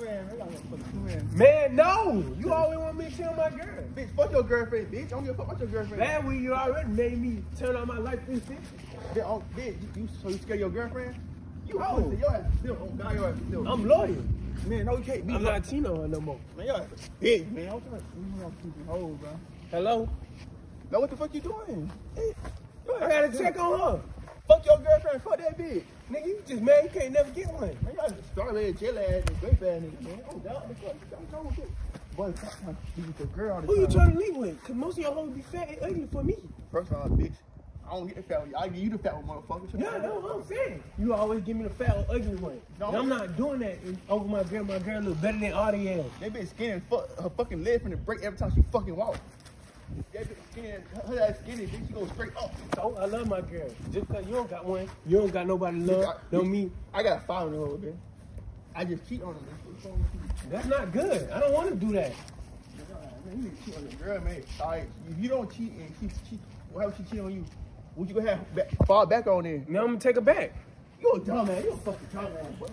Man, I got a fucking man. Man, no. You always want me to chill my girl. Bitch, fuck your girlfriend, bitch. I don't give a fuck about your girlfriend. Last week you already made me turn on my Life360. Bitch, oh, bitch, you, you, so you scared your girlfriend? You oh. your ass still, oh God, your ass still. I'm loyal. Man, no, you can't be I'm not cheating on her no more. Man, your ass bitch, man. I'm trying to keep hoes, bro. Hello? Now what the fuck you doing? Hey, I gotta check on her. Fuck your girlfriend, fuck that bitch. Nigga, you just man, you can't never get one. Man, you got a strawberry chill ass and grape ass nigga, man. Oh, God, the fuck, I'm trying to Boy, stop trying to be with your girl all the Who you trying to leave with? Cause most of your hoes be fat and ugly for me. First of all, bitch, I don't get the fat one. I give you the fat one, motherfucker. Yeah, that's what I'm saying. You always give me the fat or ugly one. No. And I'm not doing that over my girl. My girl look better than all the else. That bitch skinny as fuck. Her fucking leg finna break every time she fucking walk. That skinny, her ass skinny, bitch, she go straight up. So I love my girl. Just cause you don't got one, you don't got nobody to love, don't mean I got five in the hole, bitch. I just cheat on her, man. What's wrong with you? that's not good. I don't want to do that. Man, you cheat on your girl, man. Alright, if you don't cheat and she cheat, would she cheat on you, what you gonna have back, fall back on there? Now I'm gonna take her back. You a dumb man. You a fucking dumb man, boy.